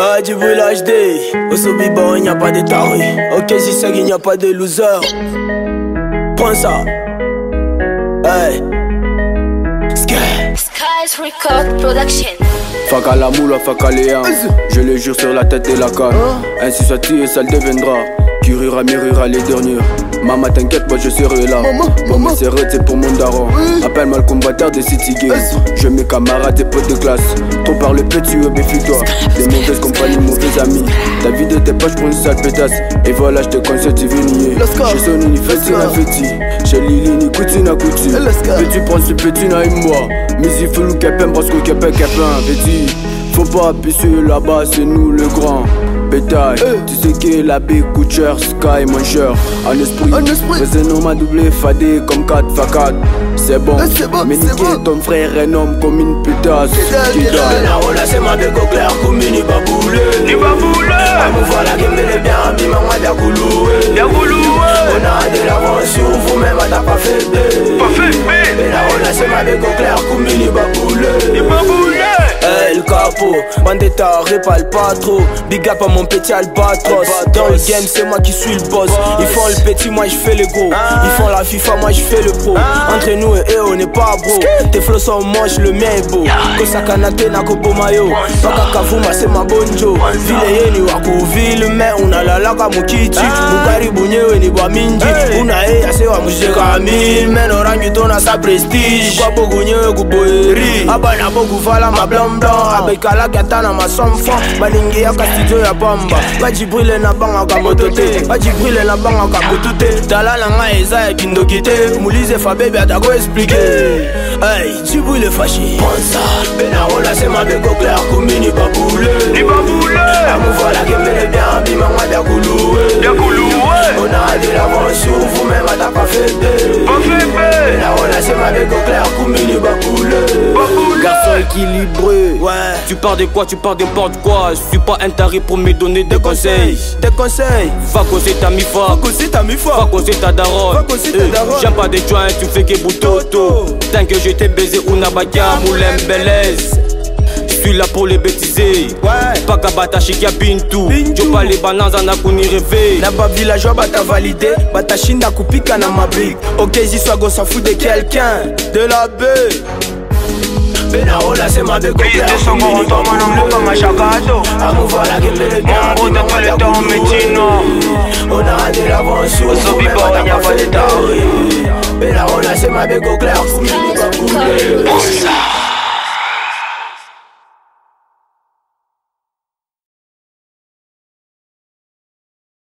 Ah, du bruit HD. Au Sobiban, il n'y a pas de taré. Ok, j'y sais qu'il n'y a pas de loser. Prends ça. Hey. Skies Record Production. Faka la moula, faka les hanches. Je le jure sur la tête et la canne. Ainsi soit-il et ça le deviendra. Qui rira, rira les derniers. Maman t'inquiète, moi je serai là. Maman, c'est c'est pour mon daron. Appelle-moi le combattant des City Games. Je mes camarades, des potes de classe. Trop par le petit, méfie-toi. Des mauvaises compagnies, mauvais amis. Ta vie de tes poches pour une sale pétasse. Et voilà, je te conseille, tu veux nier. J'ai son ni festi na feti. J'ai Lili ni kuti na kuti. Petit prends ce petit na moi? Mais il faut nous capin parce que capin capin. Petit, faut pas appuyer là-bas, c'est nous le grand bétail. Tu sais que la big cher, Sky cher En esprit, en esprit. Mais un homme a doublé fadé comme 4 x 4 C'est bon, bon mais niquer ton frère un homme comme une putasse. Qui donne La relation m'a béco clair comme une baboule Ni baboule Amu voilà qui me bien, Dia kouloué On a de l'avance sur vous-même, t'as pas fait El Capo, Bandetta, répale pas trop. Big up à mon petit albatros. Dans le game c'est moi qui suis le boss. Ils font le petit, moi je fais le gros. Ils font la FIFA, moi je fais le pro. Entre nous et eux on n'est pas bro. Tes flots sont moches, le mien est beau. Kosakanate na kopo mayo. Pakakavuma c'est ma bonjo. Vile yeni waku vile me unalalaka mukiti Mukaribu nyewe ni bwa minji. Una mil Meno rangi tona sa prestige. Kwa bogu nyewe kuboeri Abana bogu vala ma blanc blanc. Abekalaki ata na masomfo balingi yaka studio ya pamba bajibrile na bangaka moto te bajibrile na bangaka butu te tala na ngai eza ya kindoki te molize fabebi atako explike Hey, jibrile fashi Ponsa, benarola se mabeko clair kumini babule équilibré. Ouais. Tu parles de quoi, tu parles de n'importe quoi? Je suis pas un tarif pour me donner des conseils. Des conseils. Va causer ta mifa. Faut aussi ta mi Va causer ta daronne. Va causer ta Eh, daronne. J'aime pas des joints, tu fais que boutoto Tant que je t'ai baisé ou nabakia moulin belaise Je suis là pour les bêtiser. Ouais. Pas kabata shikia bintu. Jopa les bananza na kuni rêver na bavillageois batavalide batashinda kupika na mabrik. Okezi s'en fout de quelqu'un. De la baie benaola se Prise de son gros tombe en amour comme à Chakato Mon beau de tous les temps, Métino. on a de l'avance sur Au Sobi Boy, y a pas de taré. benaola se mabeko clair Skies Record Production.